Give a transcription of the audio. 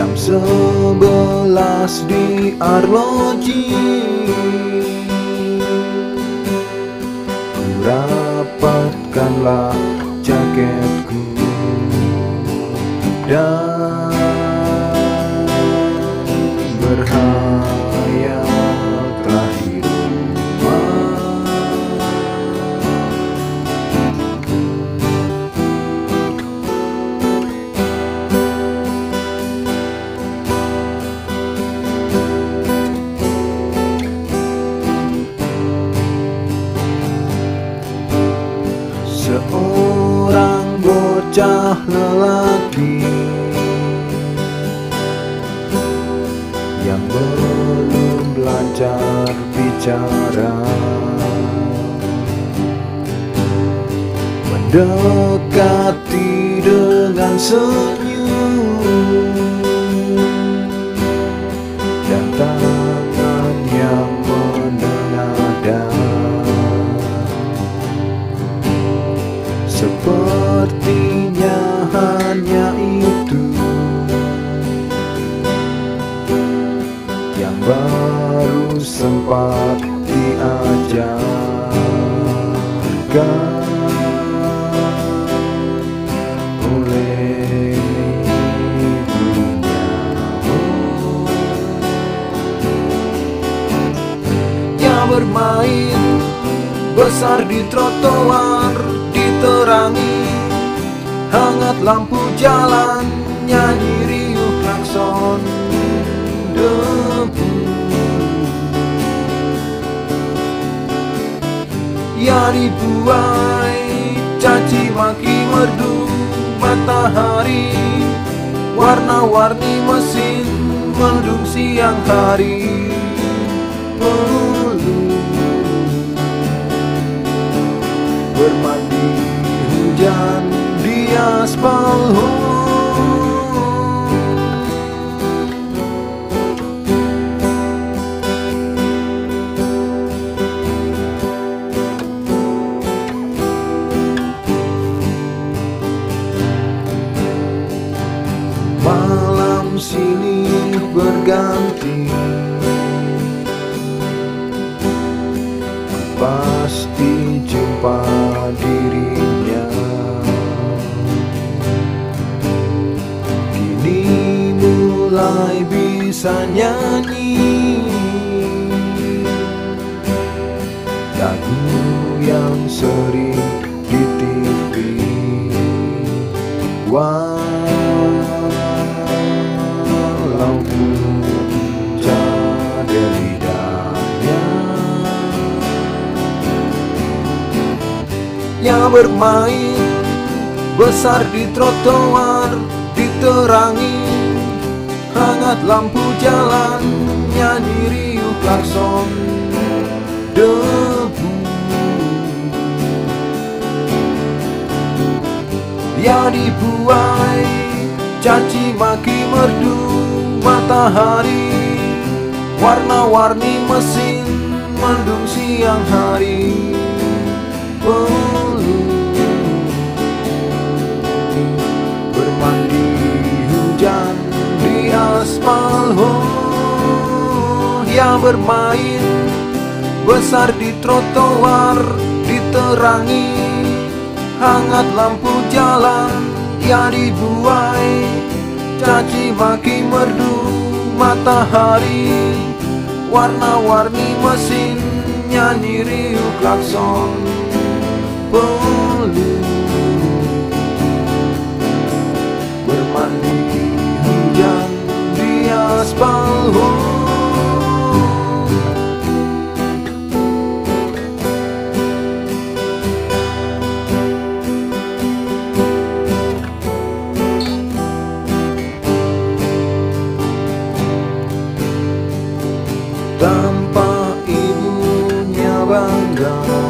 Jam sebelas di Arloji. Rapatkanlah jaketku. Dan berhayatlah bocah lelaki Yang belum belajar bicara. Mendekati dengan senyum bermain besar di trotoar diterangi hangat lampu jalan ya dibuai caci maki merdu matahari. Warna-warni mesin mendung siang hari. Melulu bermandi hujan di aspal Malam silih berganti. Pasti jumpa dirinya. Kini mulai bisa nyanyi. Lagu yang sering di TV Walaupun Yang bermain besar di trotoar diterangi. Hangat lampu jalan nyanyi riuh klakson debu. Ya dibuai caci maki merdu matahari. Warna-warni mesin mendung siang hari bermain besar di trotoar diterangi. Hangat lampu jalan ya dibuai caci maki merdu matahari. Warna-warni mesin nyanyi riuh klakson. Pelu gone.